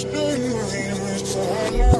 It's been years, so I.